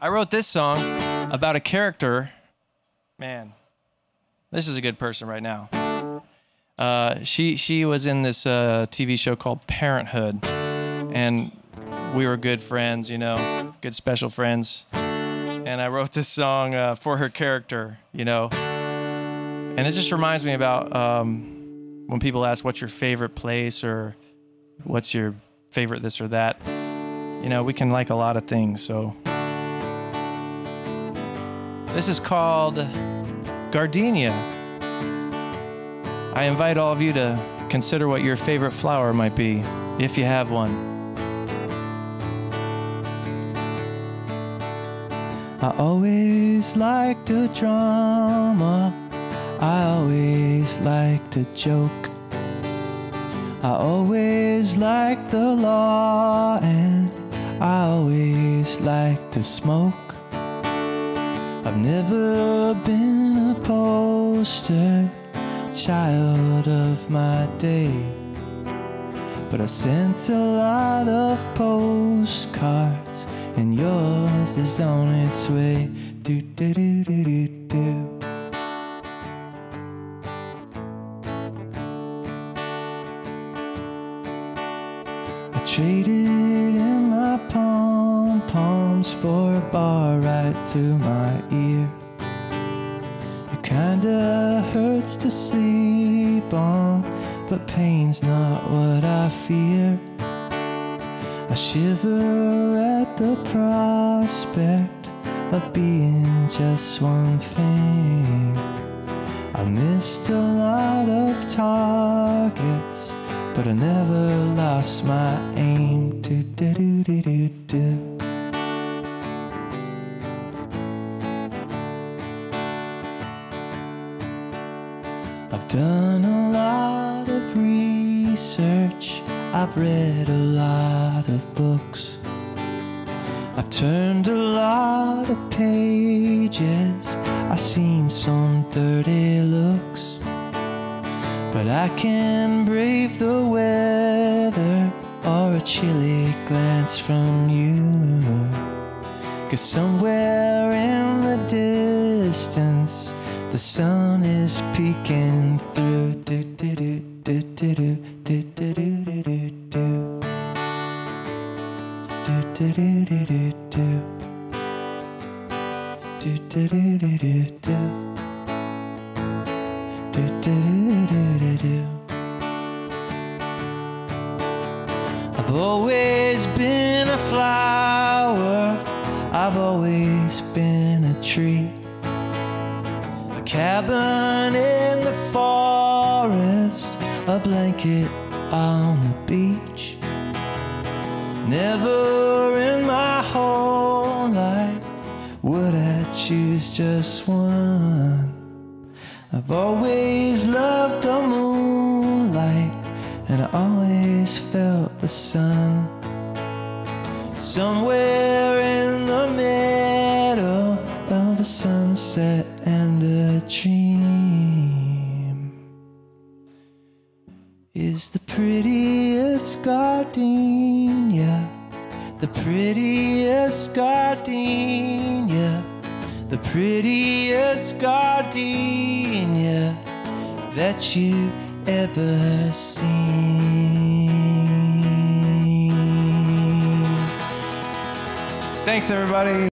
I wrote this song about a character. Man, this is a good person right now. Uh, she she was in this uh, TV show called Parenthood, and we were good friends, you know, good special friends. And I wrote this song uh, for her character, you know, and it just reminds me about um, when people ask what's your favorite place or what's your favorite this or that. You know, we can like a lot of things, so. This is called Gardenia. I invite all of you to consider what your favorite flower might be, if you have one. I always liked a drama. I always liked a joke. I always liked the law and I always liked to smoke. I've never been a poster child of my day. But I sent a lot of postcards, and yours is on its way. Do do do do do do. I traded poms for a bar right through my ear. It kinda hurts to sleep on, but pain's not what I fear. I shiver at the prospect of being just one thing. I missed a lot of targets, but I never lost my aim. Do do do do do I've done a lot of research. I've read a lot of books. I've turned a lot of pages. I've seen some dirty looks. But I can brave the weather or a chilly glance from you. Cause somewhere in the distance, the sun is peeking through. Do, do, do, do, do, do, do, do, do, do, do, do. Do, do, do, do, do, do. Do, do, do, do, do, do. Do, do, do, do, do. I've always been a flower. I've always been a tree. Cabin in the forest. A blanket on the beach. Never in my whole life would I choose just one. I've always loved the moonlight, and I always felt the sun. Somewhere in the middle of a sunset and a dream is the prettiest gardenia, the prettiest gardenia, the prettiest gardenia that you ever seen. Thanks, everybody.